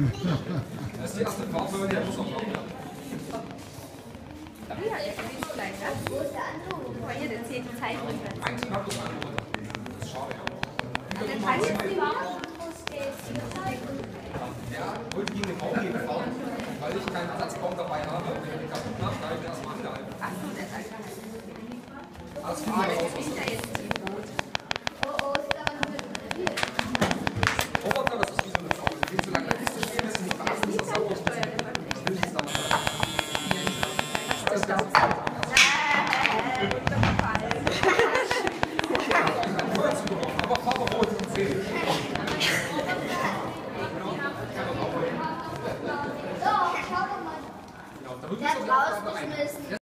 Das ist die erste Fahrt, wenn man die muss auch noch. Ja, jetzt geht's gleich, ne? Wo ist der andere? Guck mal hier, der zählt die Zeit runter. Team hat das Angebot. Das ist schade, ja. Dann kann jetzt die Ja, heute ging den Baum gegen fahren, weil ich keinen Ersatzbaum dabei habe. Wenn ich den kaputt mache, da habe ich den erstmal angehalten. Ach so, der mir raus. Ich bin ja im wird rausgeschmissen.